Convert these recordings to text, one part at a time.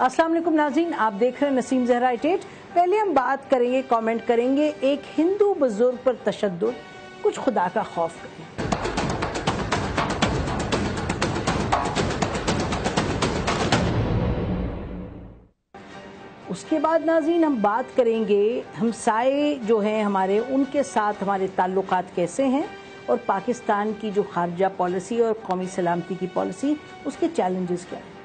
अस्सलाम वालेकुम नाजीन, आप देख रहे हैं नसीम जहरा टेट पहले हम बात करेंगे कमेंट करेंगे, एक हिंदू बुज़ुर्ग पर तशद कुछ खुदा का खौफ करें उसके बाद नाजीन, हम बात करेंगे, हम साए जो हैं हमारे, उनके साथ हमारे ताल्लुक कैसे हैं, और पाकिस्तान की जो खारजा पॉलिसी और कौमी सलामती की पॉलिसी उसके चैलेंजेस क्या हैं।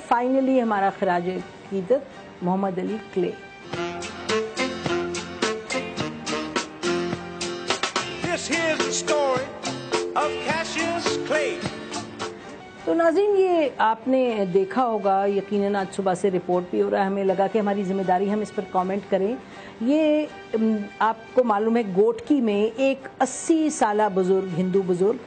फाइनली हमारा खराज कीदत मोहम्मद अली क्ले. तो नाजीन ये आपने देखा होगा यकीनन आज सुबह से रिपोर्ट भी हो रहा है। हमें लगा कि हमारी ज़िम्मेदारी हम इस पर कमेंट करें। ये आपको मालूम है गोटकी में एक 80 साल बुज़ुर्ग हिंदू बुज़ुर्ग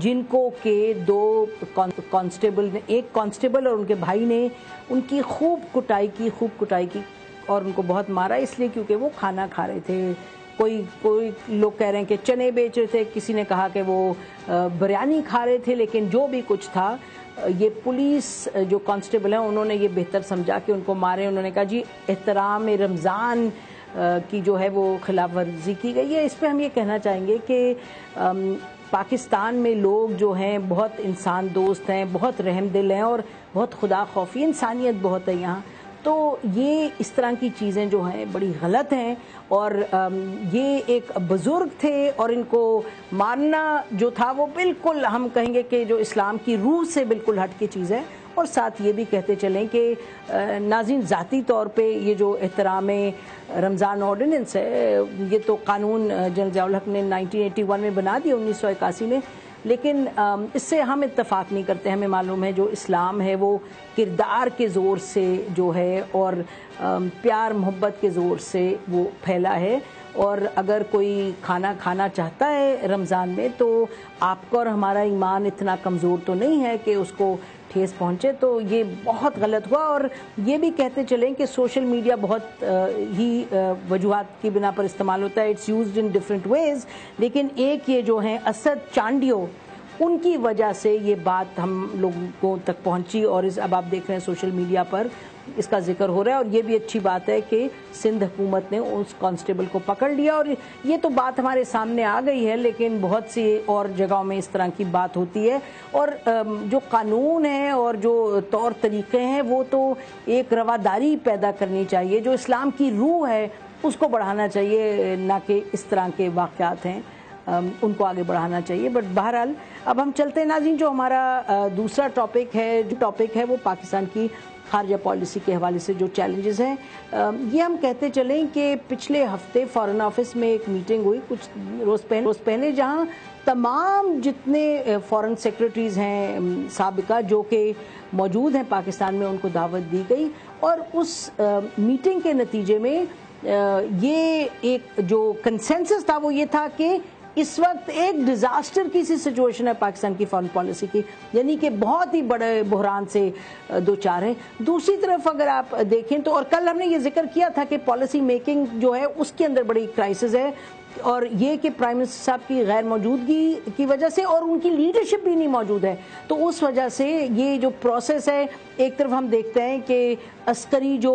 जिनको के दो कांस्टेबल ने, एक कांस्टेबल और उनके भाई ने उनकी खूब कुटाई की, खूब कुटाई की और उनको बहुत मारा इसलिए क्योंकि वो खाना खा रहे थे। कोई कोई लोग कह रहे हैं कि चने बेच रहे थे, किसी ने कहा कि वो बिरयानी खा रहे थे, लेकिन जो भी कुछ था ये पुलिस जो कांस्टेबल हैं, उन्होंने ये बेहतर समझा कि उनको मारे। उन्होंने कहा, जी, एहतराम रमज़ान की जो है वो खिलाफ वर्जी की गई है। इस पर हम ये कहना चाहेंगे कि पाकिस्तान में लोग जो हैं, बहुत इंसान दोस्त हैं, बहुत रहम दिल हैं और बहुत खुदा खौफी इंसानियत बहुत है यहाँ। तो ये इस तरह की चीज़ें जो हैं, बड़ी गलत हैं और ये एक बुज़ुर्ग थे और इनको मानना जो था वो बिल्कुल हम कहेंगे कि जो इस्लाम की रूह से बिल्कुल हट की चीज़ है और साथ ये भी कहते चलें कि नाज़रीन ज़ाती तौर पे ये जो एहतराम रमज़ान ऑर्डिनेंस है, ये तो कानून जनरल ज़ियाउल हक ने 1981 में बना दिया उन्नीस सौ इक्यासी में। लेकिन इससे हम इतफाक़ नहीं करते, हमें मालूम है जो इस्लाम है वो किरदार के ज़ोर से जो है और प्यार मोहब्बत के ज़ोर से वो फैला है। और अगर कोई खाना खाना चाहता है रमज़ान में तो आपका और हमारा ईमान इतना कमज़ोर तो नहीं है कि उसको ठेस पहुँचे तो ये बहुत गलत हुआ। और ये भी कहते चलें कि सोशल मीडिया बहुत ही वजूहत की बिना पर इस्तेमाल होता है। It's used in different ways लेकिन एक ये जो है, असद चांडियो उनकी वजह से ये बात हम लोगों तक पहुँची और इस अब आप देख रहे हैं सोशल मीडिया पर इसका ज़िक्र हो रहा है और ये भी अच्छी बात है कि सिंध हुकूमत ने उस कांस्टेबल को पकड़ लिया और ये तो बात हमारे सामने आ गई है, लेकिन बहुत सी और जगहों में इस तरह की बात होती है। और जो कानून है और जो तौर तरीके हैं, वो तो एक रवादारी पैदा करनी चाहिए। जो इस्लाम की रूह है, उसको बढ़ाना चाहिए, ना कि इस तरह के वाक़ात हैं। उनको आगे बढ़ाना चाहिए। बट बहरहाल, अब हम चलते हैं। नाजीन, जो हमारा दूसरा टॉपिक है, जो टॉपिक है, वो पाकिस्तान की खारजा पॉलिसी के हवाले से जो चैलेंजेस हैं। ये हम कहते चलें कि पिछले हफ़्ते फॉरेन ऑफ़िस में एक मीटिंग हुई, कुछ रोज़ पहले रोज़ पहले, जहाँ तमाम जितने फॉरेन सेक्रेटरीज हैं सबका, जो कि मौजूद हैं पाकिस्तान में, उनको दावत दी गई। और उस मीटिंग के नतीजे में ये एक जो कंसेंसस था, वो ये था कि इस वक्त एक डिजास्टर की सी सिचुएशन है पाकिस्तान की फॉरेन पॉलिसी की, यानी कि बहुत ही बड़े बहरान से दो चार है। दूसरी तरफ़ अगर आप देखें तो और कल हमने ये ज़िक्र किया था कि पॉलिसी मेकिंग जो है, उसके अंदर बड़ी क्राइसिस है। और ये कि प्राइम मिनिस्टर साहब की गैर मौजूदगी की वजह से और उनकी लीडरशिप भी नहीं मौजूद है। तो उस वजह से ये जो प्रोसेस है, एक तरफ़ हम देखते हैं कि अस्करी जो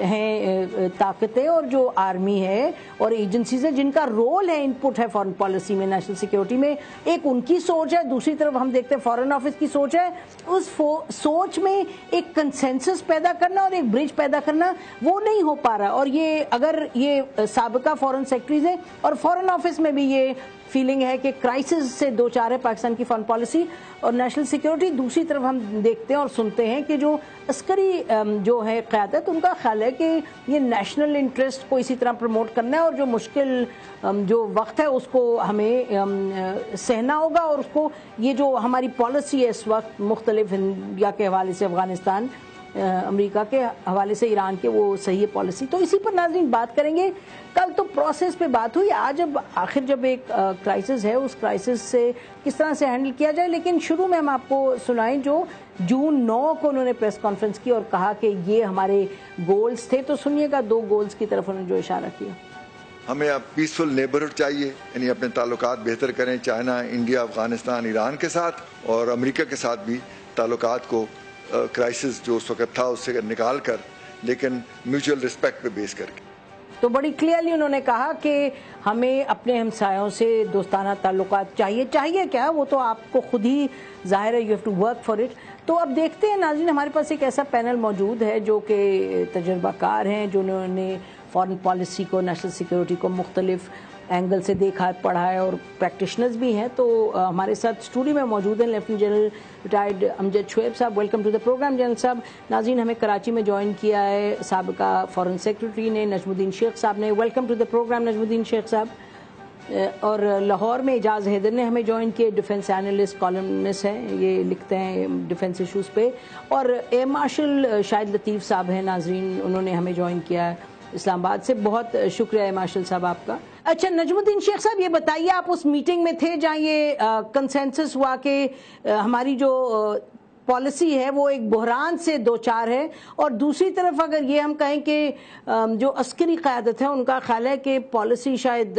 हैं ताकतें और जो आर्मी है और एजेंसीज है, जिनका रोल है इनपुट है फॉरेन पॉलिसी में नेशनल सिक्योरिटी में, एक उनकी सोच है, दूसरी तरफ़ हम देखते हैं फॉरेन ऑफ़िस की सोच है। उस सोच में एक कंसेंसस पैदा करना और एक ब्रिज पैदा करना, वो नहीं हो पा रहा। और ये, अगर ये सबका फॉरेन सेक्रेटरीज है और फॉरेन ऑफ़िस में भी ये फीलिंग है कि क्राइसिस से दो चार है पाकिस्तान की फॉरेन पॉलिसी और नेशनल सिक्योरिटी दूसरी तरफ़ हम देखते हैं और सुनते हैं कि जो अस्करी जो है क्यादत, उनका ख्याल है कि ये नेशनल इंटरेस्ट को इसी तरह प्रमोट करना है और जो मुश्किल जो वक्त है उसको हमें सहना होगा और उसको ये जो हमारी पॉलिसी है इस वक्त मुख्तलिफ़ इंडिया के हवाले से अफ़गानिस्तान अमेरिका के हवाले से ईरान के वो सही है पॉलिसी। तो इसी पर नाजरीन बात करेंगे। कल तो प्रोसेस पे बात हुई। आज अब आखिर जब एक क्राइसिस है, उस क्राइसिस से किस तरह से हैंडल किया जाए? लेकिन शुरू में हम आपको सुनाएँ जो जून 9 को उन्होंने प्रेस कॉन्फ्रेंस की और कहा कि ये हमारे गोल्स थे। तो सुनिएगा दो गोल्स की तरफ़ उन्होंने जो इशारा किया। हमें अब पीसफुल नेबरहुड चाहिए, यानी अपने ताल्लुकात बेहतर करें, चाइना, इंडिया, अफ़गानिस्तान, ईरान के साथ और अमेरिका के साथ भी ताल्लुकात को क्राइसिस जो उस वक्त था उससे निकाल कर लेकिन म्यूचुअल रिस्पेक्ट पे बेस करके। तो बड़ी क्लियरली उन्होंने कहा कि हमें अपने हमसायों से दोस्ताना ताल्लुक चाहिए। चाहिए क्या? वो तो आपको खुद ही ज़ाहिर है you have to work for it तो अब देखते हैं नाजिन हमारे पास एक ऐसा पैनल मौजूद है जो कि तजर्बाकार हैं, जो उन्होंने फॉरेन पॉलिसी को नेशनल सिक्योरिटी को मुख्तलिफ़ एंगल से देखा है, पढ़ा है और प्रैक्टिशनर्स भी हैं तो हमारे साथ स्टूडियो में मौजूद हैं lieutenant general retired Amjad Shoaib sahab. Welcome to the programme general sahab. नाजीन, हमें कराची में ज्वाइन किया है सबका फॉरेन सेक्रेटरी ने, नजमुद्दीन शेख साहब ने। Welcome to the programme Najmuddin Sheikh sahab. और लाहौर में एजाज हैदर ने हमें ज्वाइन किए डिफेंस एनालिस्ट कॉलमनिस्ट हैं, ये लिखते हैं डिफेंस इश्यूज़ पे। और एयर मार्शल शाहिद लतीफ़ साहब हैं नाजरीन उन्होंने हमें ज्वाइन किया है इस्लामाबाद से। बहुत शुक्रिया है मार्शल साहब आपका। अच्छा नजमुद्दीन शेख साहब, ये बताइए, आप उस मीटिंग में थे जहाँ ये कंसेंसस हुआ कि हमारी जो पॉलिसी है, वो एक बहरान से दो चार है। और दूसरी तरफ़ अगर ये हम कहें कि जो अस्करी क़्यादत है, उनका ख्याल है कि पॉलिसी शायद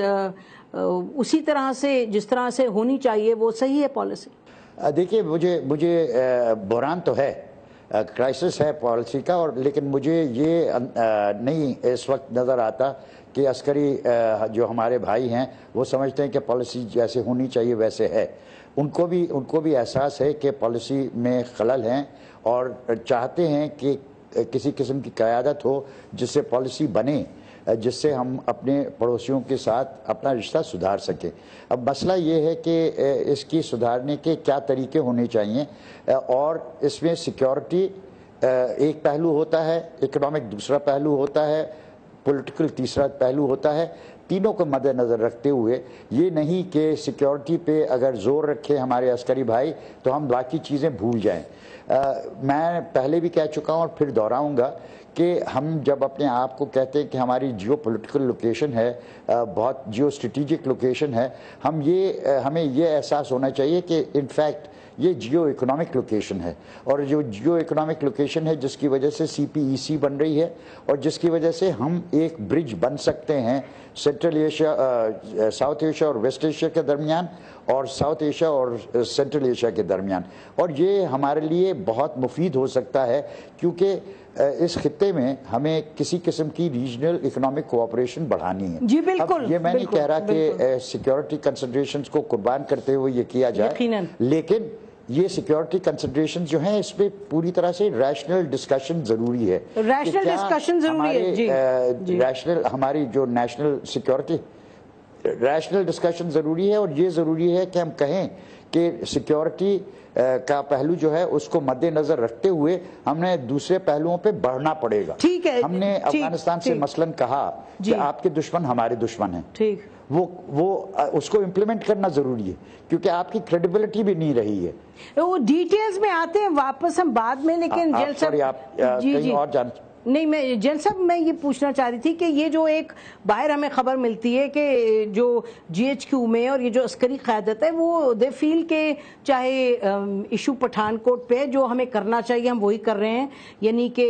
उसी तरह से, जिस तरह से होनी चाहिए, वो सही है पॉलिसी देखिए, मुझे मुझे बहरान तो है क्राइसिस है पॉलिसी का, और लेकिन मुझे ये नहीं इस वक्त नज़र आता कि अस्करी जो हमारे भाई हैं, वो समझते हैं कि पॉलिसी जैसे होनी चाहिए, वैसे है। उनको भी उनको भी एहसास है कि पॉलिसी में खलल हैं और चाहते हैं कि किसी किस्म की क़्यादत हो जिससे पॉलिसी बने जिससे हम अपने पड़ोसियों के साथ अपना रिश्ता सुधार सकें। अब मसला ये है कि इसकी सुधारने के क्या तरीके होने चाहिए और इसमें सिक्योरिटी एक पहलू होता है, इकोनॉमिक दूसरा पहलू होता है पॉलिटिकल तीसरा पहलू होता है, तीनों को मद्देनज़र रखते हुए, ये नहीं कि सिक्योरिटी पे अगर ज़ोर रखे हमारे अस्करी भाई तो हम बाकी चीज़ें भूल जाएँ। मैं पहले भी कह चुका हूँ और फिर दोहराऊँगा कि हम जब अपने आप को कहते हैं कि हमारी जियो पोलिटिकल लोकेशन है बहुत जियो स्ट्रेटिजिक लोकेशन है, हम ये हमें ये एहसास होना चाहिए कि इनफैक्ट ये जियो इकोनॉमिक लोकेशन है। और जो जियो इकोनॉमिक लोकेशन है जिसकी वजह से सीपीईसी बन रही है और जिसकी वजह से हम एक ब्रिज बन सकते हैं सेंट्रल एशिया साउथ एशिया और वेस्ट एशिया के दरमियान और साउथ एशिया और सेंट्रल एशिया के दरमियान। और ये हमारे लिए बहुत मुफीद हो सकता है क्योंकि इस खत्े में हमें किसी किस्म की रीजनल इकोनॉमिक कोऑपरेशन बढ़ानी है। जी बिल्कुल ये मैं नहीं कह रहा कि सिक्योरिटी कंसिडरेशन को कुर्बान करते हुए ये किया जाए। लेकिन ये सिक्योरिटी कंसिडरेशन जो है इस पे पूरी तरह से रैशनल डिस्कशन ज़रूरी है। रैशनल डिस्कशन ज़रूरी है? जी, रैशनल हमारी जो नेशनल सिक्योरिटी रैशनल डिस्कशन ज़रूरी है और ये ज़रूरी है कि हम कहें कि सिक्योरिटी का पहलू जो है उसको मद्देनजर रखते हुए हमने दूसरे पहलुओं पे बढ़ना पड़ेगा। ठीक है। हमने अफ़गानिस्तान से मसलन कहा कि आपके दुश्मन हमारे दुश्मन हैं। ठीक। वो वो उसको इम्प्लीमेंट करना ज़रूरी है क्योंकि आपकी क्रेडिबिलिटी भी नहीं रही है। वो डिटेल्स में आते हैं वापस हम बाद में लेकिन आप, आप, आप जी जी। और जान नहीं, मैं जैन साहब, मैं ये पूछना चाह रही थी कि ये जो एक बाहर हमें खबर मिलती है कि जो जीएचक्यू में और ये जो अस्करी क्यादत है, वो दे फील के चाहे इशू पठानकोट पे जो हमें करना चाहिए, हम वही कर रहे हैं। यानी कि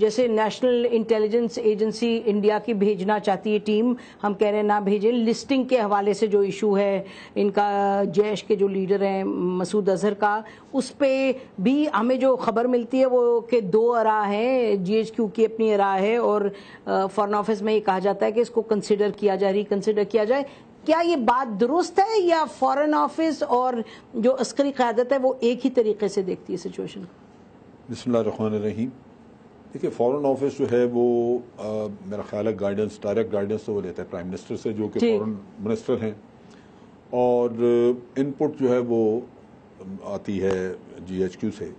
जैसे नेशनल इंटेलिजेंस एजेंसी इंडिया की भेजना चाहती है टीम हम कह रहे हैं, ना भेजें। लिस्टिंग के हवाले से जो इशू है, इनका जैश के जो लीडर हैं, मसूद अजहर का उस पर भी हमें जो खबर मिलती है वो कि दो अरा है जीएचक्यू की अपनी राय है और फॉरन ऑफ़िस में ये कहा जाता है कि इसको कंसिडर किया जाए रिकंसिडर किया जाए। क्या ये बात दुरुस्त है या फॉरेन ऑफ़िस और जो अस्करी क्यादत है वो एक ही तरीके से देखती है सिचुएशन रहीम देखिए फॉरेन ऑफ़िस जो है वो आ, मेरा ख्याल है गाइडेंस डायरेक्ट गाइडेंस तो वो लेता है प्राइम मिनिस्टर से जो कि फॉरेन मिनिस्टर हैं। और इनपुट जो है वो आती है जीएचक्यू से।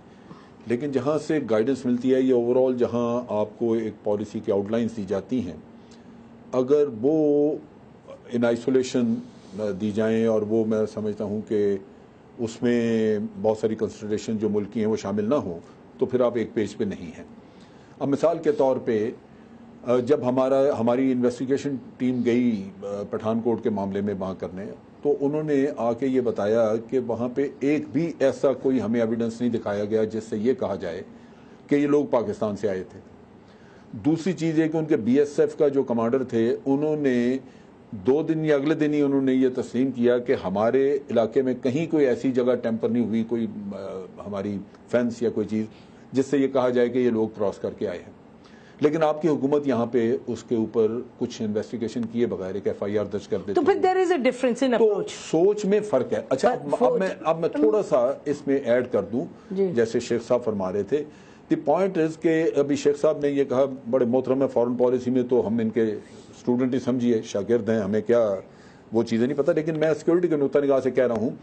लेकिन जहाँ से गाइडेंस मिलती है, ये ओवरऑल जहाँ आपको एक पॉलिसी की आउटलाइंस दी जाती हैं, अगर वो इन आइसोलेशन दी जाएँ और वो मैं समझता हूँ कि उसमें बहुत सारी कंसिडरेशन जो मुल्की हैं वो शामिल ना हो तो फिर आप एक पेज पे नहीं हैं। अब मिसाल के तौर पे जब हमारा, हमारी इन्वेस्टिगेशन टीम गई पठानकोट के मामले में वहाँ करने तो उन्होंने आके ये बताया कि वहाँ पे एक भी ऐसा कोई हमें एविडेंस नहीं दिखाया गया जिससे ये कहा जाए कि ये लोग पाकिस्तान से आए थे। दूसरी चीज़ है कि उनके बीएसएफ का जो कमांडर थे उन्होंने दो दिन या अगले दिन ही उन्होंने ये तस्लीम किया कि हमारे इलाके में कहीं कोई ऐसी जगह टेम्पर नहीं हुई कोई आ, हमारी फेंस या कोई चीज़ जिससे ये कहा जाए कि ये लोग क्रॉस करके आए हैं। लेकिन आपकी हुकूमत यहाँ पे उसके ऊपर कुछ इन्वेस्टिगेशन किए बगैर एक एफ़ आई आर दर्ज कर देती तो फिर देर इज़ अ डिफरेंस इन तो अप्रोच सोच में फ़र्क है। अच्छा अब, अब मैं अब मैं थोड़ा सा इसमें ऐड कर दूँ जैसे शेख साहब फरमा रहे थे। द पॉइंट इज़ के अभी शेख साहब ने ये कहा बड़े मोहतरम है फॉरेन पॉलिसी में तो हम इनके स्टूडेंट ही समझिए शागिर्द हैं हमें क्या वो चीज़ें नहीं पता लेकिन मैं सिक्योरिटी के नुकता निगाह से कह रहा हूँ।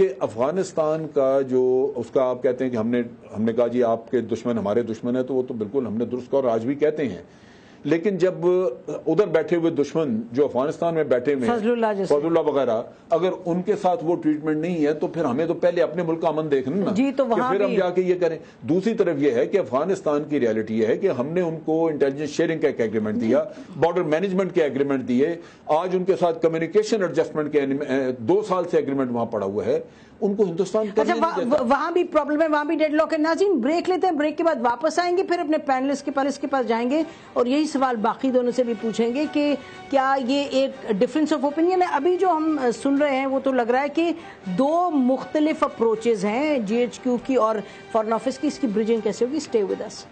कि अफ़गानिस्तान का जो उसका आप कहते हैं कि हमने हमने कहा जी आपके दुश्मन, हमारे दुश्मन है तो वो तो बिल्कुल हमने दुरुस्त और आज भी कहते हैं। लेकिन जब उधर बैठे हुए दुश्मन जो अफ़गानिस्तान में बैठे हुए फजलुल्लाह वगैरह अगर उनके साथ वो ट्रीटमेंट नहीं है तो फिर हमें तो पहले अपने मुल्क का अमन देखना ना जी, तो वहाँ फिर हम जाके ये करें। दूसरी तरफ़ ये है कि अफ़गानिस्तान की रियलिटी ये है कि हमने उनको इंटेलिजेंस शेयरिंग का एक एग्रीमेंट दिया बॉर्डर मैनेजमेंट के एग्रीमेंट दिए। आज उनके साथ कम्युनिकेशन एडजस्टमेंट के दो साल से एग्रीमेंट वहाँ पड़ा हुआ है। उनको हिंदुस्तान अच्छा नहीं वहाँ भी प्रॉब्लम है वहाँ भी डेडलॉक है। नाजीन ब्रेक लेते हैं ब्रेक के बाद वापस आएँगे फिर अपने पैनलिस्ट के पैनलिस्ट के पास जाएँगे और यही सवाल बाकी दोनों से भी पूछेंगे कि क्या ये एक डिफरेंस ऑफ़ ओपिनियन है? अभी जो हम सुन रहे हैं वो तो लग रहा है कि दो मुख्तलिफ़ अप्रोचेज हैं जीएचक्यू की और फॉरन ऑफ़िस की। इसकी ब्रिजिंग कैसे होगी? Stay with us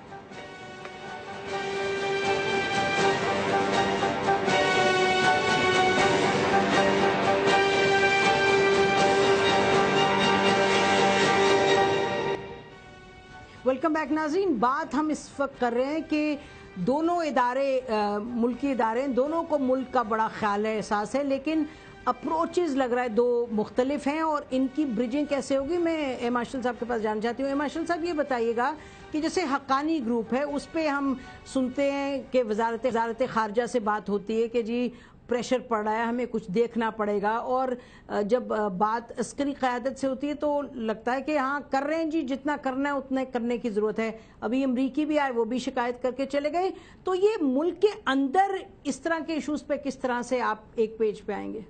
welcome back नाजीन। बात हम इस वक्त कर रहे हैं कि दोनों इदारे मुल्की इदारे दोनों को मुल्क का बड़ा ख्याल है, एहसास है, लेकिन अप्रोचेज लग रहा है, दो मुख्तलिफ़ हैं और इनकी ब्रिजिंग कैसे होगी, मैं ए मार्शल साहब के पास जानना चाहती हूँ। ए मार्शल साहब, ये बताइएगा कि जैसे हक्कानी ग्रुप है, उस पर हम सुनते हैं कि वजारत वजारत खारजा से बात होती है कि जी प्रेशर पड़ रहा है, हमें कुछ देखना पड़ेगा। और जब बात अस्करी क़्यादत से होती है तो लगता है कि हाँ कर रहे हैं जी, जितना करना है, उतना करने की ज़रूरत है। अभी अमरीकी भी आए, वो भी शिकायत करके चले गए। तो ये मुल्क के अंदर इस तरह के इशूज़ पे किस तरह से आप एक पेज पे आएँगे?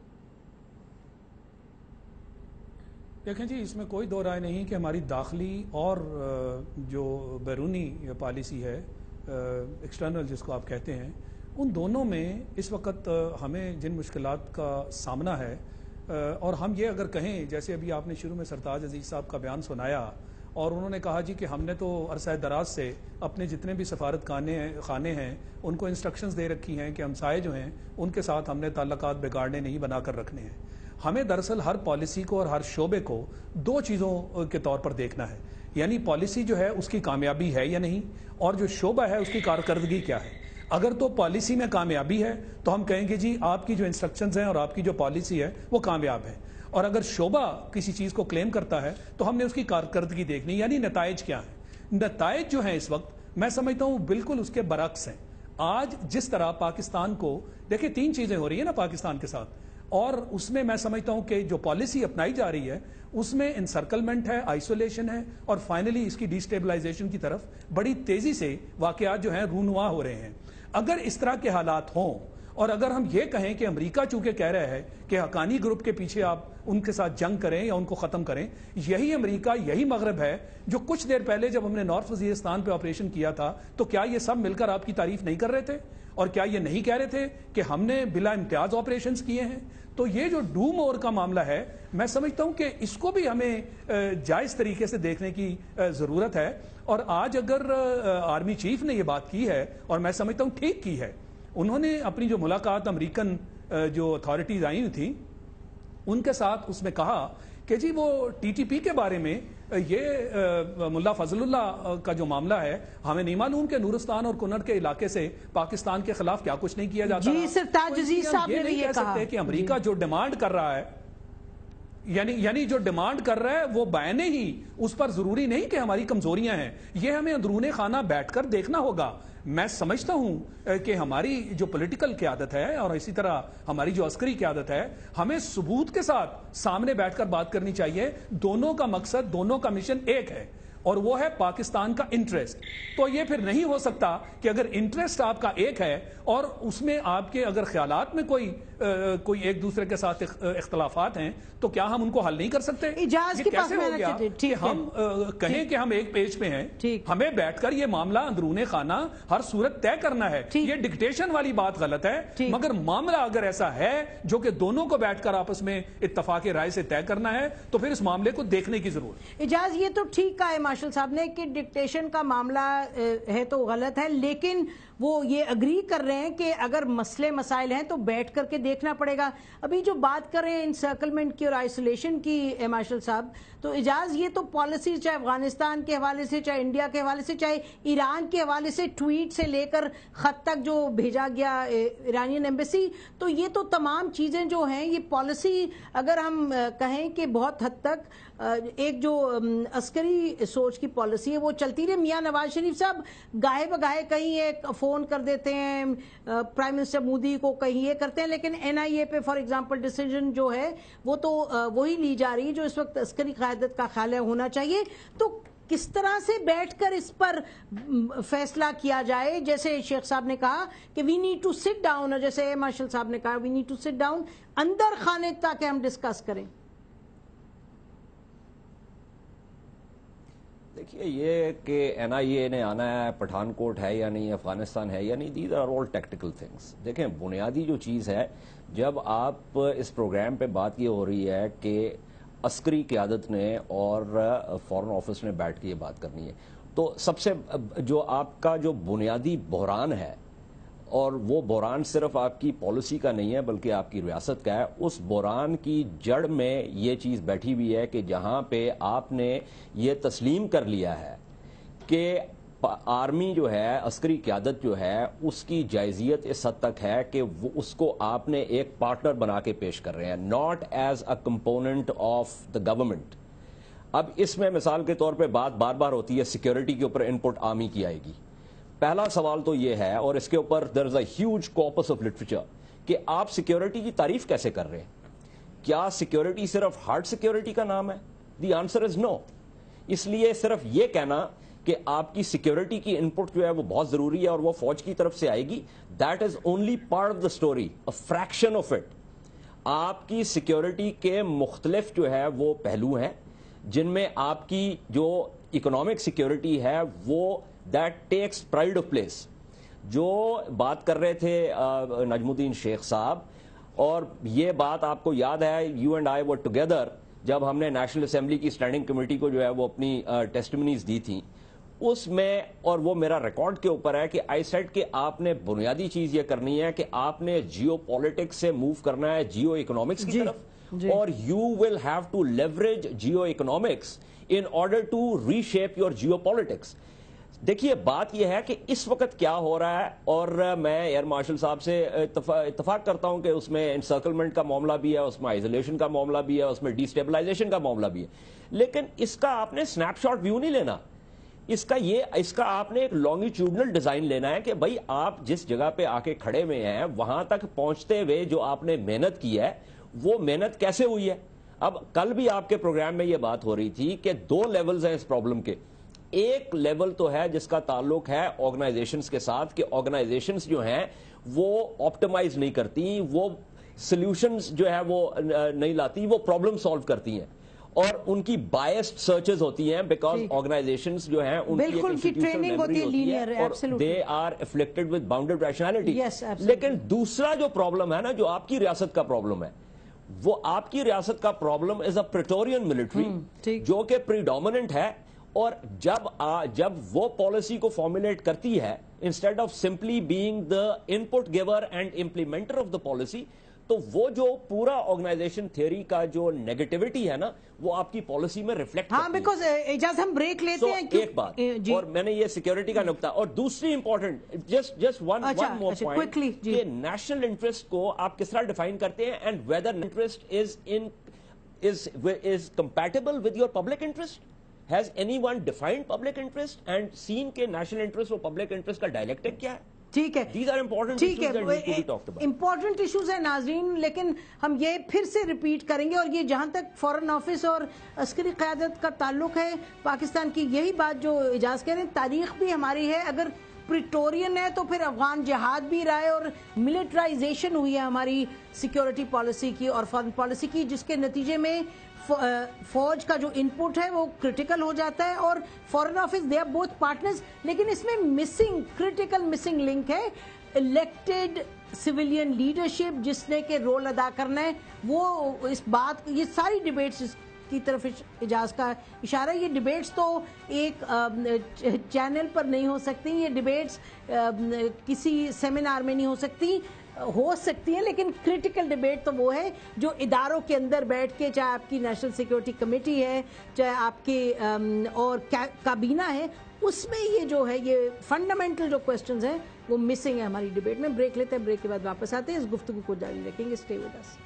देखें जी, इसमें कोई दो राय नहीं कि हमारी दाखिली और जो बैरूनी पॉलिसी है एक्सटर्नल जिसको आप कहते हैं उन दोनों में इस वक्त हमें जिन मुश्किल का सामना है और हम ये अगर कहें, जैसे अभी आपने शुरू में सरताज अज़ीज़ साहब का बयान सुनाया, और उन्होंने कहा जी कि हमने तो अरसा दराज से अपने जितने भी सफारत खाने खाने हैं, उनको इंस्ट्रक्शंस दे रखी हैं कि हमसाए जो हैं, उनके साथ हमने ताल्लुकात बिगाड़ने नहीं बनाकर रखने हैं। हमें दरअसल हर पॉलिसी को और हर शोबे को दो चीज़ों के तौर पर देखना है। यानी पॉलिसी जो है, उसकी कामयाबी है या नहीं, और जो शोबा है, उसकी कारकर्दगी क्या है? अगर तो पॉलिसी में कामयाबी है तो हम कहेंगे जी, आपकी जो इंस्ट्रक्शंस हैं और आपकी जो पॉलिसी है, वो कामयाब है। और अगर शोबा किसी चीज़ को क्लेम करता है तो हमने उसकी कारकर्दगी देखनी यानी नतज क्या है। नतज जो है इस वक्त, मैं समझता हूँ, बिल्कुल उसके बरक्स हैं। आज जिस तरह पाकिस्तान को, देखिए, तीन चीज़ें हो रही है ना पाकिस्तान के साथ। और उसमें मैं समझता हूँ कि जो पॉलिसी अपनाई जा रही है, उसमें इंसर्कलमेंट है आइसोलेशन है, और फाइनली इसकी डिस्टेबलाइजेशन की तरफ़ बड़ी तेज़ी से वाकयात जो हैं रूनुमा हो रहे हैं। अगर इस तरह के हालात हों, और अगर हम ये कहें कि अमेरिका चूँकि कह रहा है कि हकानी ग्रुप के पीछे आप उनके साथ जंग करें या उनको खत्म करें, यही अमेरिका, यही मगरब है जो कुछ देर पहले जब हमने नॉर्थ वजीरस्तान पे ऑपरेशन किया था तो क्या ये सब मिलकर आपकी तारीफ़ नहीं कर रहे थे? और क्या ये नहीं कह रहे थे कि हमने बिला इम्तियाज़ ऑपरेशन किए हैं? तो ये जो डूम मोर का मामला है, मैं समझता हूँ कि इसको भी हमें जायज़ तरीके से देखने की ज़रूरत है। और आज अगर आर्मी चीफ ने ये बात की है, और मैं समझता हूँ ठीक की है, उन्होंने अपनी जो मुलाकात अमेरिकन जो अथॉरिटीज आई थी, उनके साथ उसमें कहा कि जी वो टीटीपी के बारे में ये मुल्ला फजलुल्ला का जो मामला है हमें नहीं मालूम कि नूरस्तान और कुनर के इलाके से पाकिस्तान के खिलाफ क्या कुछ नहीं किया जाता जी, तो अज़ीज़ हम साहब ये ने भी नहीं ये कह। सकते कि अमेरिका जो डिमांड कर रहा है यानी यानी जो डिमांड कर रहा है वो बयाने ही उस पर ज़रूरी नहीं कि हमारी कमजोरियाँ हैं। ये हमें अंदरूने खाना बैठकर देखना होगा। मैं समझता हूँ कि हमारी जो पॉलिटिकल क्यादत है और इसी तरह हमारी जो अस्करी क्यादत है, हमें सबूत के साथ सामने बैठकर बात करनी चाहिए। दोनों का मकसद, दोनों का मिशन एक है और वो है पाकिस्तान का इंटरेस्ट तो ये फिर नहीं हो सकता कि अगर इंटरेस्ट आपका एक है और उसमें आपके अगर ख्यालात में कोई कोई एक दूसरे के साथ इख- इख्तलाफात हैं तो क्या हम उनको हल नहीं कर सकते? इजाज के पास हो गया कि हम कहें कि हम एक पेज पे हैं। हमें बैठकर ये मामला अंदरूने खाना हर सूरत तय करना है। ये डिक्टेशन वाली बात गलत है मगर मामला अगर ऐसा है जो कि दोनों को बैठकर आपस में इत्तफाक राय से तय करना है तो फिर इस मामले को देखने की ज़रूरत इजाज ये तो ठीक कहा है मार्शल साहब ने कि डिक्टेशन का मामला है तो गलत है लेकिन वो ये अग्री कर रहे हैं कि अगर मसले मसाइल हैं तो बैठ करके देखना पड़ेगा। अभी जो बात कर रहे हैं इंसर्कलमेंट की और आइसोलेशन की मार्शल साहब तो इजाज ये तो पॉलिसी चाहे अफ़गानिस्तान के हवाले से, चाहे इंडिया के हवाले से, चाहे ईरान के हवाले से ट्वीट से लेकर खत तक जो भेजा गया ईरानियन एम्बेसी तो ये तो तमाम चीज़ें जो हैं, ये पॉलिसी अगर हम कहें कि बहुत हद तक एक जो अस्करी सोच की पॉलिसी है, वो चलती रही। मियाँ नवाज़ शरीफ साहब गाहे बगाहे कहीं एक फ़ोन कर देते हैं प्राइम मिनिस्टर मोदी को कहीं ये करते हैं, लेकिन एनआईए पे फॉर एग्जांपल डिसीज़न जो है, वो तो वही ली जा रही है, जो इस वक्त अस्करी क्यादत का ख्याल होना चाहिए। तो किस तरह से बैठकर इस पर फैसला किया जाए? जैसे शेख साहब ने कहा कि we need to sit down जैसे मार्शल साहब ने कहा we need to sit down अंदर खाने ताकि हम डिस्कस करें। देखिए, ये कि एनआईए ने आना है, पठानकोट है या नहीं, अफ़गानिस्तान है या नहीं these are all tactical things देखें, बुनियादी जो चीज़ है, जब आप इस प्रोग्राम पे बात ये हो रही है कि अस्करी क्यादत ने और फॉरेन ऑफ़िस ने बैठ के ये बात करनी है। तो सबसे जो आपका जो बुनियादी बहरान है और वो बुरान सिर्फ़ आपकी पॉलिसी का नहीं है, बल्कि आपकी रियासत का है। उस बुरान की जड़ में ये चीज़ बैठी हुई है कि जहाँ पे आपने ये तस्लीम कर लिया है कि आर्मी जो है, अस्करी क्यादत जो है, उसकी जायजियत इस हद तक है कि वो उसको आपने एक पार्टनर बना के पेश कर रहे हैं not as a component of the government अब इसमें मिसाल के तौर पे बात बार बार होती है, सिक्योरिटी के ऊपर इनपुट आर्मी की आएगी। पहला सवाल तो यह है, और इसके ऊपर there is a corpus of literature कि आप सिक्योरिटी की तारीफ़ कैसे कर रहे हैं? क्या सिक्योरिटी सिर्फ़ हार्ड सिक्योरिटी का नाम है? द आंसर इज़ नो इसलिए सिर्फ़ ये कहना कि आपकी सिक्योरिटी की इनपुट जो है वो बहुत ज़रूरी है, और वो फौज की तरफ़ से आएगी। That is only part of the story a fraction of it आपकी सिक्योरिटी के मुख्तलिफ़ जो है वो पहलू हैं, जिनमें आपकी जो इकोनॉमिक सिक्योरिटी है वो that takes pride of place जो बात कर रहे थे नजमुद्दीन शेख साहब और ये बात आपको याद है you and I were together जब हमने नेशनल असेंबली की स्टैंडिंग कमेटी को जो है वो अपनी टेस्टमनीज दी थी। उसमें और वो मेरा रिकॉर्ड के ऊपर है कि आई सेट कि आपने बुनियादी चीज़ ये करनी है कि आपने जियो पॉलिटिक्स से मूव करना है जियो इकोनॉमिक्स की तरफ़। और you will have to leverage geoeconomics in order to reshape your geopolitics देखिए, बात यह है कि इस वक्त क्या हो रहा है, और मैं एयर मार्शल साहब से इत्तफा- इत्तफाक करता हूँ कि उसमें इंसर्कलमेंट का मामला भी है, उसमें आइसोलेशन का मामला भी है, उसमें डिस्टेबलाइजेशन का मामला भी है। लेकिन इसका आपने स्नैपशॉट व्यू नहीं लेना। इसका ये, इसका आपने एक लॉन्गिट्यूडनल डिज़ाइन लेना है कि भाई, आप जिस जगह पे आके खड़े हुए हैं, वहाँ तक पहुँचते हुए जो आपने मेहनत की है, वो मेहनत कैसे हुई है? अब कल भी आपके प्रोग्राम में यह बात हो रही थी कि दो लेवल्स हैं इस प्रॉब्लम के। एक लेवल तो है जिसका ताल्लुक है ऑर्गेनाइजेशंस के साथ कि ऑर्गेनाइजेशंस जो हैं वो ऑप्टिमाइज नहीं करती वो सॉल्यूशंस जो है वो नहीं लाती वो प्रॉब्लम सॉल्व करती हैं। और उनकी बायस्ड सर्चेज होती हैं बिकॉज़ ऑर्गेनाइजेशन जो हैं उनकी training होती है absolutely. They are afflicted with bounded rationality लेकिन दूसरा जो प्रॉब्लम है ना जो आपकी रियासत का प्रॉब्लम है वो आपकी रियासत का problem is a praetorian military जो कि प्रीडोमिनेंट है और जब आ, जब वो पॉलिसी को फॉर्मुलेट करती है instead of simply being the input giver and implementer of the policy तो वो जो पूरा ऑर्गेनाइजेशन थियरी का जो नेगेटिविटी है ना वो आपकी पॉलिसी में रिफ्लेक्ट हाँ बिकॉज़ एजाज हम ब्रेक लेते So, हैं क्यों- एक बात जी। और मैंने ये सिक्योरिटी का नुकता और दूसरी important just just one one more point. कि नेशनल इंटरेस्ट को आप किस तरह डिफाइन करते हैं and whether interest is in is is compatible with your public interest has any one defined public interest and seen के नेशनल इंटरेस्ट और public interest का डायलेक्टिक क्या है? ठीक है। These are important ठीक है इम्पोर्टेंट इशूज इश्यूज़ है नाजरीन लेकिन हम ये फिर से रिपीट करेंगे और ये जहाँ तक फॉरन ऑफ़िस और अस्करी क्यादत का ताल्लुक है पाकिस्तान की यही बात जो इजाज कह रहे हैं तारीख भी हमारी है। अगर प्रिटोरियन है तो फिर अफगान जिहाद भी रहा है और मिलिटराइजेशन हुई है हमारी सिक्योरिटी पॉलिसी की और फॉरन पॉलिसी की, जिसके नतीजे में फौज का जो इनपुट है वो क्रिटिकल हो जाता है और foreign office they are both partners लेकिन इसमें मिसिंग क्रिटिकल मिसिंग लिंक है। इलेक्टेड सिविलियन लीडरशिप जिसने के रोल अदा करना है, वो इस बात, ये सारी डिबेट्स की तरफ़ इजाज का इशारा ये डिबेट्स तो एक चैनल पर नहीं हो सकती। ये डिबेट्स किसी सेमिनार में नहीं हो सकती। हो सकती है, लेकिन क्रिटिकल डिबेट तो वो है, जो इदारों के अंदर बैठ के, चाहे आपकी नेशनल सिक्योरिटी कमेटी है, चाहे आपके और काबीना है, उसमें ये जो है, ये फंडामेंटल जो क्वेश्चंस हैं, वो मिसिंग है हमारी डिबेट में। ब्रेक लेते हैं, ब्रेक के बाद वापस आते हैं। इस गुफ्तु को जारी रखेंगे। स्टे विद अस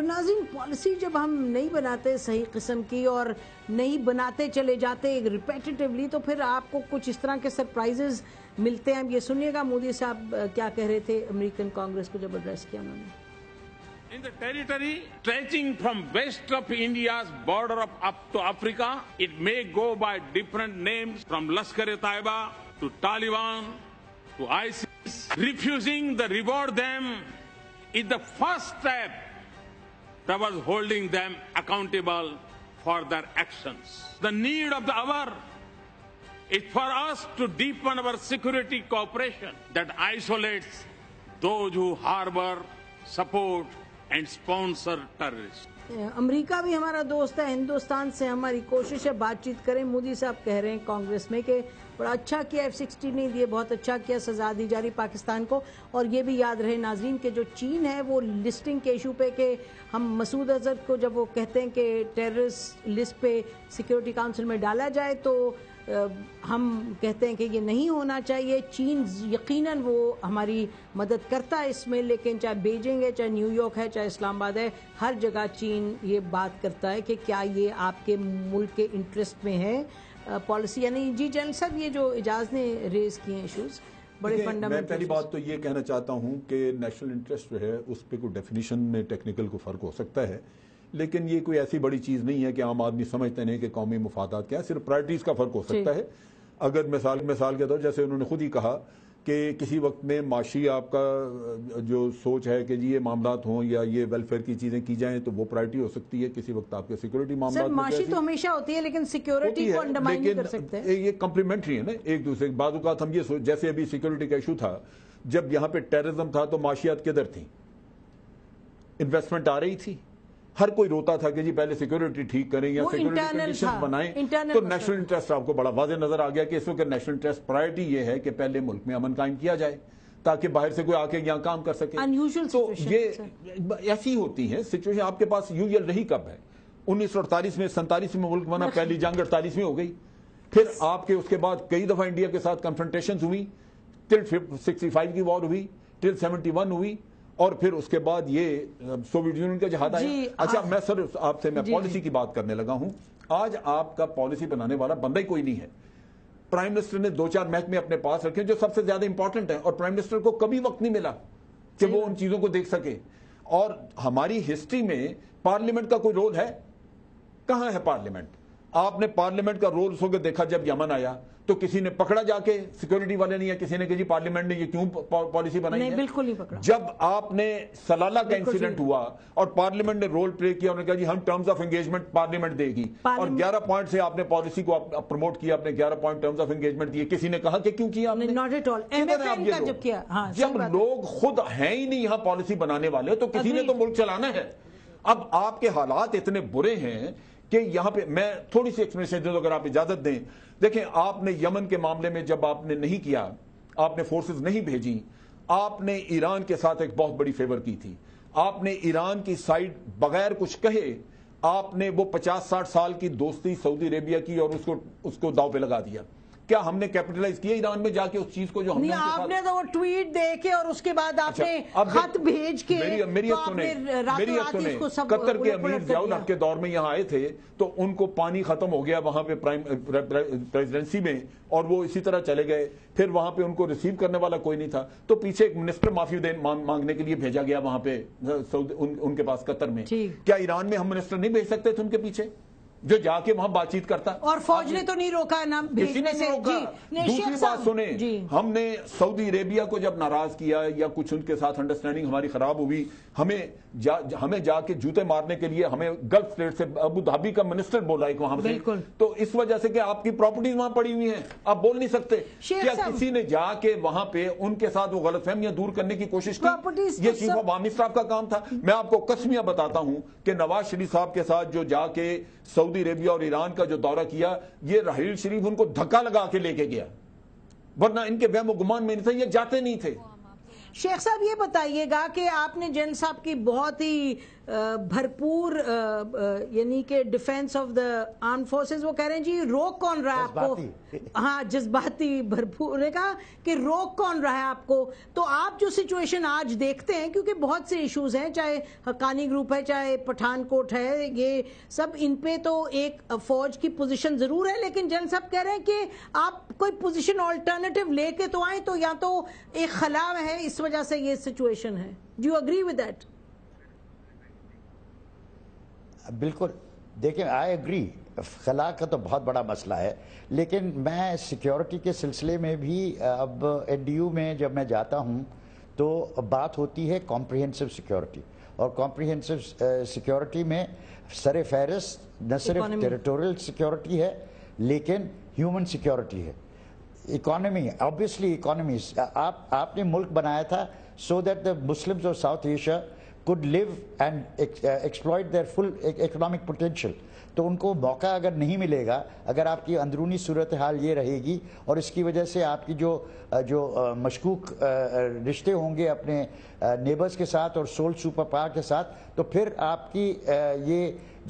तो नाजिम पॉलिसी जब हम नहीं बनाते सही किस्म की और नहीं बनाते चले जाते रिपेटिटिवली तो फिर आपको कुछ इस तरह के सरप्राइजेज मिलते हैं। हम ये सुनिएगा, मोदी साहब क्या कह रहे थे अमेरिकन कांग्रेस को जब एड्रेस किया उन्होंने। In the territory stretching from west of India border of up to Africa it may go by different names from Lashkar Taiba to Taliban to ISIS refusing the reward them is the first step towards holding them accountable for their actions. The need of the hour is for us to deepen our security cooperation that isolates those who harbor, support, and sponsor terrorists. America भी हमारा दोस्त है हिंदुस्तान से हमारी कोशिश है बातचीत करें मोदी साहब कह रहे हैं कांग्रेस में कि बड़ा अच्छा किया एफ़ सिक्सटी ने दिए बहुत अच्छा किया, सजा दी जा रही पाकिस्तान को। और ये भी याद रहे नाजरीन के जो चीन है, वो लिस्टिंग के इशू पे के हम मसूद अजहर को जब वो कहते हैं कि टेररिस्ट लिस्ट पे सिक्योरिटी काउंसिल में डाला जाए तो हम कहते हैं कि ये नहीं होना चाहिए। चीन यकीनन वो हमारी मदद करता है इसमें, लेकिन चाहे बीजिंग है, चाहे न्यूयॉर्क है, चाहे इस्लामाबाद है, हर जगह चीन ये बात करता है कि क्या ये आपके मुल्क के इंटरेस्ट में है। पॉलिसी यानी जी जैन साहब ये जो इजाज ने रेज किए इशूज बड़े फंडामेंटल मैं पहली बात तो ये कहना चाहता हूँ कि नेशनल इंटरेस्ट जो है उस पर कोई डेफिनेशन में टेक्निकल को फ़र्क हो सकता है लेकिन ये कोई ऐसी बड़ी चीज़ नहीं है कि आम आदमी समझते नहीं कि कौमी मुफादात क्या है सिर्फ़ प्रायरिटीज का फ़र्क हो सकता है। अगर मिसाल मिसाल के तौर जैसे उन्होंने खुद ही कहा कि किसी वक्त में माशी आपका जो सोच है कि जी ये मामला हों या ये वेलफेयर की चीज़ें की जाएँ तो वो प्रायोरिटी हो सकती है। किसी वक्त आपके सिक्योरिटी मामला माशी तो हमेशा होती है लेकिन सिक्योरिटी को अंडरमाइन नहीं कर सकते। ये कम्प्लीमेंट्री है ना एक दूसरे बाजुकात हम ये सोच जैसे अभी सिक्योरिटी का इशू था जब यहाँ पे टेररिज्म था तो माशियात किधर थी? इन्वेस्टमेंट आ रही थी। हर कोई रोता था कि जी पहले सिक्योरिटी ठीक करें या सिक्योरिटी कंडीशन बनाएँ। तो नेशनल इंटरेस्ट आपको बड़ा वाजे नज़र आ गया कि इस वक्त नेशनल इंटरेस्ट प्रायोरिटी ये है कि पहले मुल्क में अमन कायम किया जाए ताकि बाहर से कोई आके यहाँ काम कर सके। तो ये ऐसी होती है सिचुएशन आपके पास यूएल रही कब है? उन्नीस सौ अड़तालीस में सैंतालीस में मुल्क बना पहली जंग अड़तालीस में हो गई। फिर आपके उसके बाद कई दफ़ा इंडिया के साथ कन्फ्रंटेशन हुई। टिल सिक्सटी फाइव की वॉर हुई। टिल सेवेंटी वन हुई। और फिर उसके बाद ये सोवियत यूनियन का जहाज़ आया। अच्छा मैं सर आपसे मैं पॉलिसी की बात करने लगा हूँ। आज आपका पॉलिसी बनाने वाला बंदा ही कोई नहीं है। प्राइम मिनिस्टर ने दो चार महकमे अपने पास रखे जो सबसे ज़्यादा इंपॉर्टेंट है और प्राइम मिनिस्टर को कभी वक्त नहीं मिला कि वो उन चीज़ों को देख सके। और हमारी हिस्ट्री में पार्लियामेंट का कोई रोल है? कहाँ है पार्लियामेंट आपने पार्लियामेंट का रोल उस देखा जब यमन आया तो किसी ने पकड़ा जाके? सिक्योरिटी वाले नहीं है किसी ने कहा पार्लियामेंट ने ये क्यों पॉलिसी बनाई नहीं, है? बिल्कुल नहीं पकड़ा। जब आपने सलाला का इंसिडेंट हुआ और पार्लियामेंट ने रोल प्ले किया उन्होंने कहा जी हम टर्म्स ऑफ़ एंगेजमेंट पार्लियामेंट देगी। और 11 पॉइंट से आपने पॉलिसी को प्रमोट किया आपने 11 पॉइंट टर्म्स ऑफ़ एंगेजमेंट दिए। किसी ने कहा कि क्यों किया आपने? नॉट एट ऑल जब किया हाँ, जब लोग खुद हैं ही नहीं यहाँ पॉलिसी बनाने वाले तो किसी ने तो मुल्क चलाना है। अब आपके हालात इतने बुरे हैं कि यहाँ पे मैं थोड़ी सी एक्सप्लेनेशन दे दो अगर आप इजाज़त दें। देखें, आपने यमन के मामले में जब आपने नहीं किया, आपने फोर्सेस नहीं भेजी, आपने ईरान के साथ एक बहुत बड़ी फेवर की थी। आपने ईरान की साइड बगैर कुछ कहे, आपने वो पचास साठ साल की दोस्ती सऊदी अरेबिया की और उसको उसको दाव पे लगा दिया। क्या हमने कैपिटलाइज किया ईरान में जाके उस चीज़ को जो हमने आपने तो वो ट्वीट दे के और उसके बाद आपने अच्छा, खत भेज के मेरी मेरी तो सुने मेरी सुने। सब कतर के अमीर कर हक के दौर में यहाँ आए थे तो उनको पानी खत्म हो गया वहाँ पे प्राइम प्रे- प्रे- प्रेसिडेंसी में और वो इसी तरह चले गए। फिर वहाँ पे उनको रिसीव करने वाला कोई नहीं था। तो पीछे एक मिनिस्टर माफ़ी दे मांगने के लिए भेजा गया वहाँ पे उन, उनके पास कतर में। क्या ईरान में हम मिनिस्टर नहीं भेज सकते थे उनके पीछे? जो जाके वहाँ बातचीत करता। और फौज ने तो नहीं रोका ना किसी ने नहीं रोका। दूसरी बात सुने। हमने सऊदी अरेबिया को जब नाराज़ किया या कुछ उनके साथ अंडरस्टैंडिंग हमारी खराब हुई हमें जा, हमें जाके जूते मारने के लिए हमें गल्फ स्टेट से अबू धाबी का मिनिस्टर बोला एक वहाँ से। तो इस वजह से कि आपकी प्रॉपर्टीज़ वहाँ पड़ी हुई हैं। आप बोल नहीं सकते क्या किसी ने जाके वहाँ पे उनके साथ वो गलतफहमियाँ दूर करने की कोशिश की। ये चीफ ऑफ़ आर्मी स्टाफ का काम था। मैं आपको कसमिया बताता हूँ कि नवाज़ शरीफ साहब के साथ जो जाके सऊदी अरेबिया और ईरान का जो दौरा किया ये राहील शरीफ उनको धक्का लगा के लेके गया। वरना इनके वहम गुमान में नहीं था ये जाते नहीं थे। शेख साहब ये बताइएगा कि आपने जैन साहब की बहुत ही भरपूर यानी कि defence of the arm forces वो कह रहे हैं जी रोक कौन रहा है आपको? हाँ जज्बाती भरपूर। ने कहा कि रोक कौन रहा है आपको? तो आप जो सिचुएशन आज देखते हैं क्योंकि बहुत से इश्यूज़ हैं चाहे हकानी ग्रुप है चाहे पठानकोट है ये सब इन पे तो एक फौज की पोजीशन ज़रूर है लेकिन जन सब कह रहे हैं कि आप कोई पोजीशन ऑल्टरनेटिव लेके तो आए तो या तो एक खला है इस वजह से ये सिचुएशन है। Do you agree with that बिल्कुल। देखिए आई एग्री खला का तो बहुत बड़ा मसला है लेकिन मैं सिक्योरिटी के सिलसिले में भी अब एनडीयू में जब मैं जाता हूँ तो बात होती है कॉम्प्रिहेंसिव सिक्योरिटी और कॉम्प्रिहेंसिव सिक्योरिटी में सर फहरिस्त न सिर्फ़ टेरिटोरियल सिक्योरिटी है लेकिन ह्यूमन सिक्योरिटी है। इकोनॉमी ऑब्वियसली इकोनॉमी आप आपने मुल्क बनाया था so that the Muslims of South Asia could live and exploit their full economic potential. तो उनको मौका अगर नहीं मिलेगा, अगर आपकी अंदरूनी सूरत हाल ये रहेगी और इसकी वजह से आपकी जो जो मशकूक रिश्ते होंगे अपने नेबर्स के साथ और सोल सुपर पावर के साथ तो फिर आपकी ये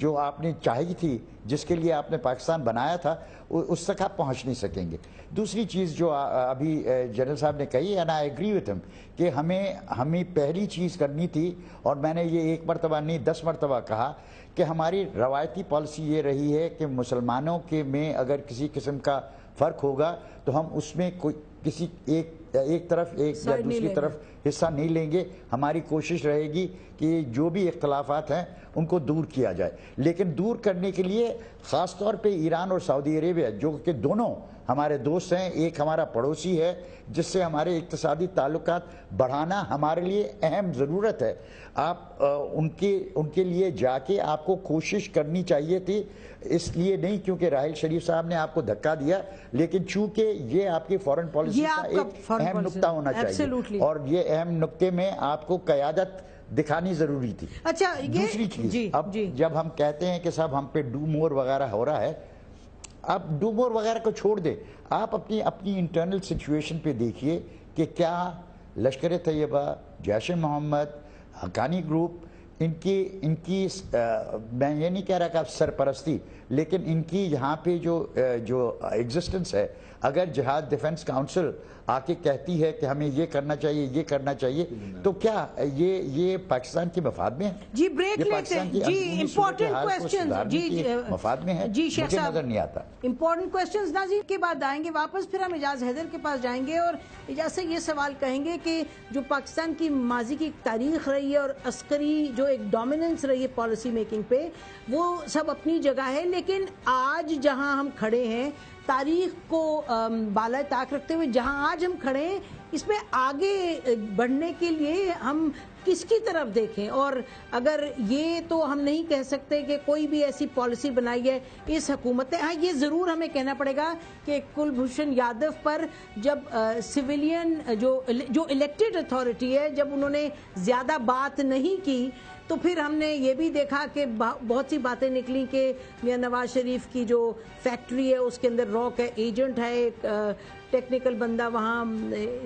जो आपने चाही थी, जिसके लिए आपने पाकिस्तान बनाया था उस तक आप पहुँच नहीं सकेंगे। दूसरी चीज़ जो अभी जनरल साहब ने कही and I agree with him कि हमें हमें पहली चीज़ करनी थी, और मैंने ये एक मरतबा नहीं, दस मरतबा कहा, कि हमारी रवायती पॉलिसी ये रही है कि मुसलमानों के में अगर किसी किस्म का फ़र्क होगा तो हम उसमें कोई, किसी एक एक तरफ़ एक या दूसरी तरफ़ हिस्सा नहीं लेंगे। हमारी कोशिश रहेगी कि जो भी इख्तलाफात हैं उनको दूर किया जाए। लेकिन दूर करने के लिए ख़ास तौर पे ईरान और सऊदी अरेबिया जो कि दोनों हमारे दोस्त हैं एक हमारा पड़ोसी है जिससे हमारे इकतसादी ताल्लुक बढ़ाना हमारे लिए अहम ज़रूरत है। आप अ, उनके उनके लिए जाके आपको कोशिश करनी चाहिए थी इसलिए नहीं क्योंकि राहिल शरीफ साहब ने आपको धक्का दिया लेकिन चूँकि ये आपकी फॉरेन पॉलिसी का एक अहम नुकता होना चाहिए। और ये अहम नुकते में आपको कयादत दिखानी ज़रूरी थी। अच्छा ये दूसरी चीज़ अब जी। जब हम कहते हैं कि साहब हम पे डू मोर वगैरह हो रहा है आप डू मोर वगैरह को छोड़ दे। आप अपनी अपनी इंटरनल सिचुएशन पे देखिए कि क्या लश्कर तैयबा जैश मोहम्मद हकानी ग्रुप इनकी इनकी मैं ये नहीं कह रहा कि आप सरपरस्ती, लेकिन इनकी यहाँ पे जो जो एग्जिस्टेंस है अगर जहाज़ डिफेंस काउंसिल आके कहती है कि हमें ये करना चाहिए ये करना चाहिए तो क्या ये ये पाकिस्तान के मफाद में है? जी ब्रेक लेते हैं। जी को क्वेश्चन जी के मफाद में है। जी मुझे नज़र नहीं आता। इंपॉर्टेंट क्वेश्चन नाजीर के बाद आएँगे वापस फिर हम इजाज हैदर के पास जाएँगे और इजाज से ये सवाल कहेंगे कि जो पाकिस्तान की माजी की तारीख रही है और अस्करी जो एक डोमिनेंस रही है पॉलिसी मेकिंग पे वो सब अपनी जगह है लेकिन आज जहाँ हम खड़े हैं तारीख को बाला ताक रखते हुए, जहाँ आज हम खड़े हैं, इसमें आगे बढ़ने के लिए हम किसकी तरफ़ देखें? और अगर ये तो हम नहीं कह सकते कि कोई भी ऐसी पॉलिसी बनाई है इस हकूमत ने। हाँ ये ज़रूर हमें कहना पड़ेगा कि कुलभूषण यादव पर जब सिविलियन, जो जो इलेक्टेड अथॉरिटी है, जब उन्होंने ज़्यादा बात नहीं की तो फिर हमने ये भी देखा कि बहुत सी बातें निकली कि मियाँ नवाज़ शरीफ की जो फैक्ट्री है उसके अंदर रॉक है एजेंट है एक टेक्निकल बंदा वहाँ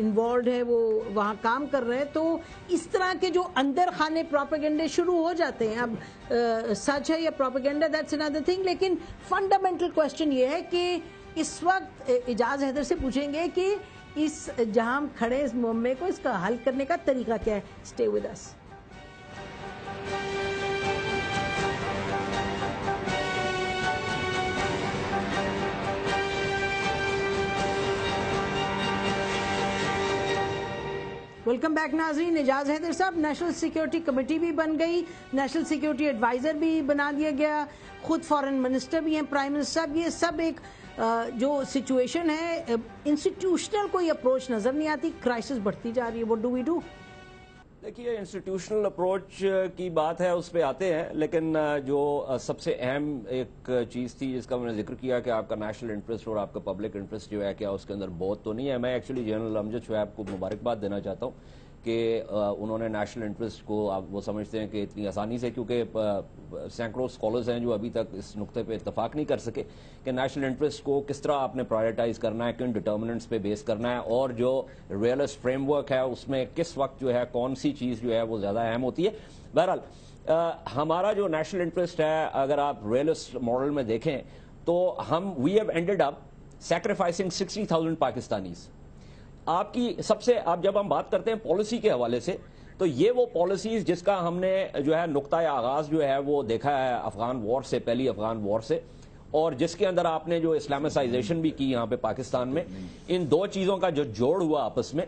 इन्वॉल्व है वो वहाँ काम कर रहे हैं। तो इस तरह के जो अंदर खाने प्रोपेगेंडे शुरू हो जाते हैं। अब अ, सच है या प्रोपेगेंडा दैट्स अनदर थिंग लेकिन फंडामेंटल क्वेश्चन ये है कि इस वक्त इजाज हैदर से पूछेंगे कि इस जहाँ खड़े इस मुम्मे को इसका हल करने का तरीका क्या है? Stay with us welcome back नाजरीन एजाज हैदर साहब। नेशनल सिक्योरिटी कमेटी भी बन गई नेशनल सिक्योरिटी एडवाइजर भी बना दिया गया, खुद फॉरेन मिनिस्टर भी हैं प्राइम मिनिस्टर साहब, ये सब एक जो सिचुएशन है इंस्टीट्यूशनल कोई अप्रोच नज़र नहीं आती क्राइसिस बढ़ती जा रही है वो डू वी डू देखिए इंस्टीट्यूशनल अप्रोच की बात है, उस पर आते हैं, लेकिन जो सबसे अहम एक चीज़ थी, जिसका मैंने ज़िक्र किया कि आपका नेशनल इंटरेस्ट और आपका पब्लिक इंटरेस्ट जो है, क्या उसके अंदर बहुत तो नहीं है? मैं एक्चुअली जनरल अमजद शुएब को मुबारकबाद देना चाहता हूँ। कि उन्होंने नेशनल इंटरेस्ट को आप वो समझते हैं कि इतनी आसानी से, क्योंकि सैकड़ों स्कॉलर्स हैं जो अभी तक इस नुक्ते पे इतफाक नहीं कर सके कि नेशनल इंटरेस्ट को किस तरह आपने प्रायोरिटाइज करना है, किन डिटर्मिनेंट्स पे बेस करना है, और जो रियलिस्ट फ्रेमवर्क है, उसमें किस वक्त जो है कौन सी चीज़ जो है, वो ज़्यादा अहम होती है। बहरहाल हमारा जो नेशनल इंटरेस्ट है, अगर आप रियलिस्ट मॉडल में देखें तो हम we have ended up sacrificing sixty thousand Pakistanis आपकी सबसे, आप जब हम बात करते हैं पॉलिसी के हवाले से तो ये वो पॉलिसीज़ जिसका हमने जो है नुकता आगाज़ जो है वो देखा है अफगान वॉर से, पहली अफगान वॉर से, और जिसके अंदर आपने जो इस्लामिसाइजेशन भी की यहाँ पे पाकिस्तान में, इन दो चीज़ों का जो जोड़ हुआ आपस में,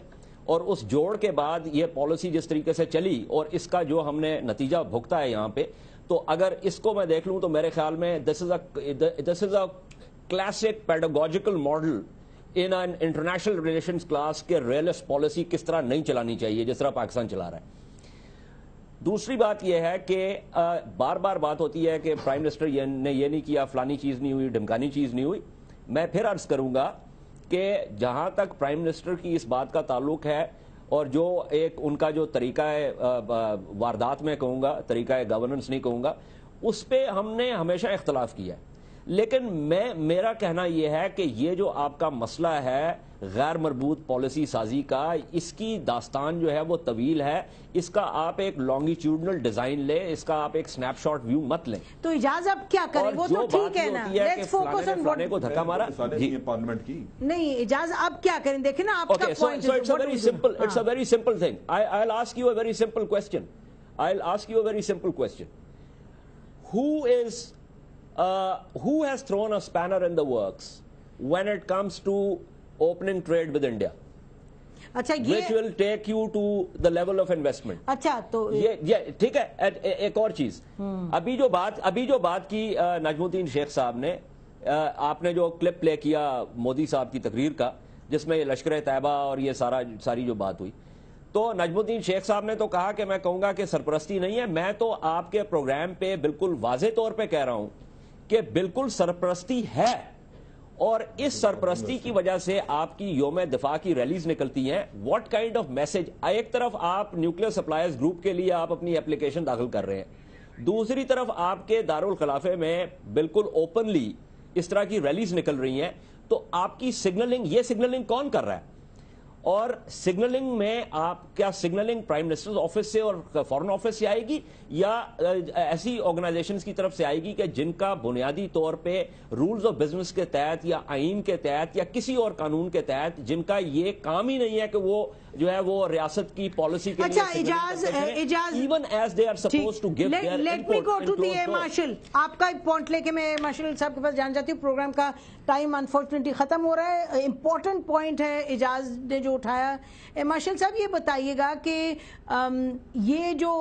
और उस जोड़ के बाद ये पॉलिसी जिस तरीके से चली, और इसका जो हमने नतीजा भुगता है यहाँ पे तो अगर इसको मैं देख लूँ तो मेरे ख्याल में this is a this is a classic pedagogical model in an international relations class के रियलिस्ट पॉलिसी किस तरह नहीं चलानी चाहिए, जिस तरह पाकिस्तान चला रहा है। दूसरी बात यह है कि बार बार बात होती है कि प्राइम मिनिस्टर ने ये नहीं किया, फलानी चीज़ नहीं हुई, ढमकानी चीज़ नहीं हुई। मैं फिर अर्ज़ करूँगा कि जहाँ तक प्राइम मिनिस्टर की इस बात का ताल्लुक है और जो एक उनका जो तरीका है वारदात में कहूँगा, तरीका है गवर्नेंस नहीं कहूँगा, उस पर हमने हमेशा इख्तलाफ किया है। लेकिन मैं मेरा कहना यह है कि ये जो आपका मसला है गैर मरबूत पॉलिसी साजी का इसकी दास्तान जो है वो तवील है। इसका आप एक लॉन्गिट्यूडनल डिज़ाइन ले इसका आप एक स्नैपशॉट व्यू मत लें। तो इजाज अब क्या करें? वो तो ठीक है ना। है लेट्स फोकस ऑन फलाने को धक्का मारा पार्लियामेंट की। नहीं इजाज अब क्या करें? देखे ना आपका point so it's a very simple, it's a very simple thing. I, I'll ask you a very simple question. I'll ask you a very simple question. Who is, uh, who has thrown a spanner in the works when it comes to opening trade with India, अच्छा which ये will take you to the level of investment? अच्छा तो ये ये ठीक है ए- ए- एक और चीज़। अभी जो बात अभी जो बात की नजमुद्दीन शेख साहब ने आपने जो क्लिप प्ले किया मोदी साहब की तकरीर का जिसमें लश्कर तैयबा और ये सारा सारी जो बात हुई। तो नजमुद्दीन शेख साहब ने तो कहा कि मैं कहूँगा कि सरपरस्ती नहीं है मैं तो आपके प्रोग्राम पे बिल्कुल वाजे तौर पे कह रहा हूँ कि बिल्कुल सरपरस्ती है। और इस सरपरस्ती की वजह से आपकी योम दिफा की रैलीज निकलती हैं। व्हाट काइंड ऑफ़ मैसेज एक तरफ़ आप न्यूक्लियर सप्लायर्स ग्रुप के लिए आप अपनी एप्लीकेशन दाखिल कर रहे हैं। दूसरी तरफ़ आपके दारुल खिलाफे में बिल्कुल ओपनली इस तरह की रैलीज निकल रही हैं। तो आपकी सिग्नलिंग ये सिग्नलिंग कौन कर रहा है? और सिग्नलिंग में आप, क्या सिग्नलिंग प्राइम मिनिस्टर ऑफ़िस से और फॉरेन ऑफ़िस से आएगी? या ऐसी ऑर्गेनाइजेशंस की तरफ़ से आएगी कि जिनका बुनियादी तौर पे रूल्स ऑफ़ बिज़नेस के तहत या आइन के तहत या किसी और कानून के तहत जिनका ये काम ही नहीं है कि वो जो है वो रियासत की पॉलिसी के अच्छा, Ejaz- Ejaz- even as they are suppose to give let me go to the marshal आपका एक पॉइंट लेके मैं मार्शल साहब के पास जान जाती हूँ। प्रोग्राम का टाइम अनफॉर्चुनेटली खत्म हो रहा है। इंपॉर्टेंट पॉइंट है इजाज ने जो उठाया। ए, मार्शल साहब ये बताइएगा कि ये जो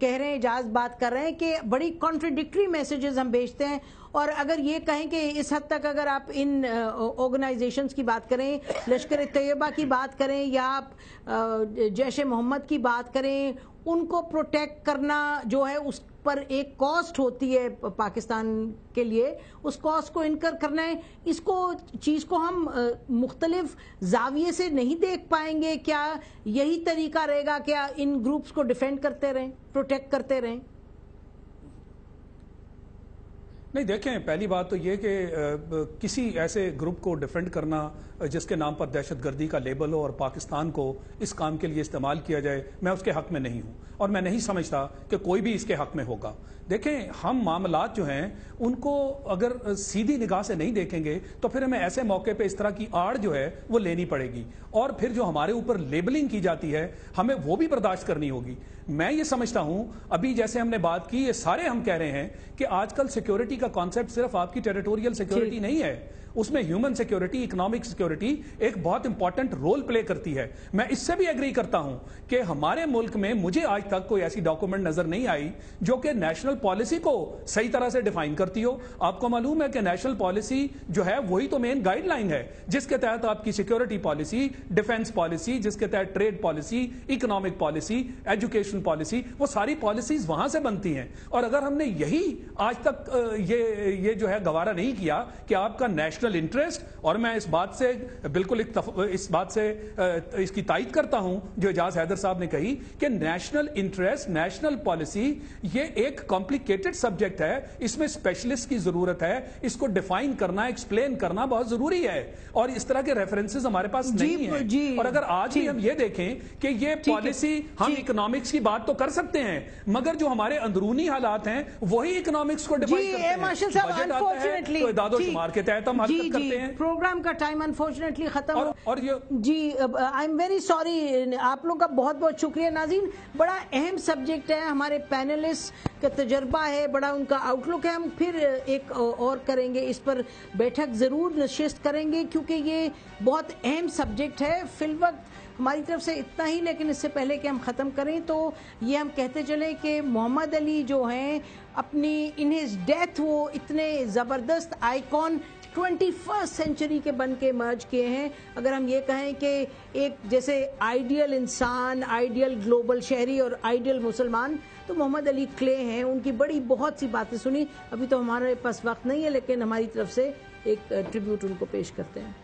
कह रहे हैं इजाज बात कर रहे हैं कि बड़ी कॉन्ट्रडिक्टरी मैसेजेस हम भेजते हैं। और अगर ये कहें कि इस हद तक अगर आप इन ऑर्गेनाइजेशंस की बात करें, लश्कर तैयबा की बात करें, या आप जैश मोहम्मद की बात करें, उनको प्रोटेक्ट करना जो है उस पर एक कॉस्ट होती है पाकिस्तान के लिए। उस कॉस्ट को इनकर करना है। इसको, चीज़ को हम मुख्तलिफ़ जाविये से नहीं देख पाएँगे। क्या यही तरीका रहेगा? क्या इन ग्रुप्स को डिफेंड करते रहें प्रोटेक्ट करते रहें? नहीं, देखें, पहली बात तो ये कि किसी ऐसे ग्रुप को डिफेंड करना जिसके नाम पर दहशतगर्दी का लेबल हो और पाकिस्तान को इस काम के लिए इस्तेमाल किया जाए, मैं उसके हक में नहीं हूँ। और मैं नहीं समझता कि कोई भी इसके हक में होगा। देखें हम मामलात जो हैं उनको अगर सीधी निगाह से नहीं देखेंगे तो फिर हमें ऐसे मौके पे इस तरह की आड़ जो है वो लेनी पड़ेगी। और फिर जो हमारे ऊपर लेबलिंग की जाती है हमें वो भी बर्दाश्त करनी होगी। मैं ये समझता हूँ अभी जैसे हमने बात की ये सारे हम कह रहे हैं कि आजकल सिक्योरिटी का कॉन्सेप्ट सिर्फ़ आपकी टेरिटोरियल सिक्योरिटी नहीं है। उसमें ह्यूमन सिक्योरिटी इकोनॉमिक सिक्योरिटी एक बहुत इंपॉर्टेंट रोल प्ले करती है। मैं इससे भी एग्री करता हूँ कि हमारे मुल्क में मुझे आज तक कोई ऐसी डॉक्यूमेंट नज़र नहीं आई जो कि नेशनल पॉलिसी को सही तरह से डिफाइन करती हो। आपको मालूम है कि नेशनल पॉलिसी जो है, वही तो मेन गाइडलाइन है, जिसके तहत आपकी सिक्योरिटी पॉलिसी डिफेंस पॉलिसी जिसके तहत trade policy economic policy education policy वो सारी पॉलिसीज़ वहाँ से बनती हैं। और अगर हमने यही आज तक ये ये जो है, गवारा नहीं किया कि आपका नेशनल नेशनल इंटरेस्ट और मैं इस बात से बिल्कुल इस बात से इसकी तायद करता हूँ जो एजाज हैदर साहब ने कही कि नेशनल इंटरेस्ट नेशनल पॉलिसी ये एक कॉम्प्लिकेटेड सब्जेक्ट है इसमें स्पेशलिस्ट की ज़रूरत है इसको डिफाइन करना एक्सप्लेन करना बहुत ज़रूरी है और इस तरह के रेफरेंसेस हमारे पास नहीं है। और अगर आज ही हम ये देखें कि ये पॉलिसी हम इकोनॉमिक्स की बात तो कर सकते हैं मगर जो हमारे अंदरूनी हालात हैं वही इकोनॉमिक्स को डिफाइन करते हैं। तो दादो शुमार के तहत हम जी जी प्रोग्राम का टाइम अनफॉर्चुनेटली खत्म और, और ये जी आई एम वेरी सॉरी आप लोगों का बहुत बहुत शुक्रिया नाजीन। बड़ा अहम सब्जेक्ट है हमारे पैनलिस्ट का तजर्बा है बड़ा उनका आउटलुक है। हम फिर एक और करेंगे इस पर बैठक ज़रूर नशिस्त करेंगे क्योंकि ये बहुत अहम सब्जेक्ट है। फिलवक्त हमारी तरफ़ से इतना ही लेकिन इससे पहले कि हम ख़त्म करें तो ये हम कहते चले कि मोहम्मद अली जो हैं अपनी इन हिज डेथ वो इतने ज़बरदस्त आइकॉन ट्वेंटी फ़र्स्ट सेंचुरी के बन के मर्ज किए हैं। अगर हम ये कहें कि एक जैसे आइडियल इंसान, आइडियल ग्लोबल शहरी और आइडियल मुसलमान तो मोहम्मद अली क्ले हैं। उनकी बड़ी बहुत सी बातें सुनी। अभी तो हमारे पास वक्त नहीं है, लेकिन हमारी तरफ़ से एक ट्रिब्यूट उनको पेश करते हैं।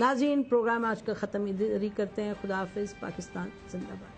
नाजीन प्रोग्राम आज का ख़त्म। इधर ही करते हैं। खुदाफिज पाकिस्तान जिंदाबाद।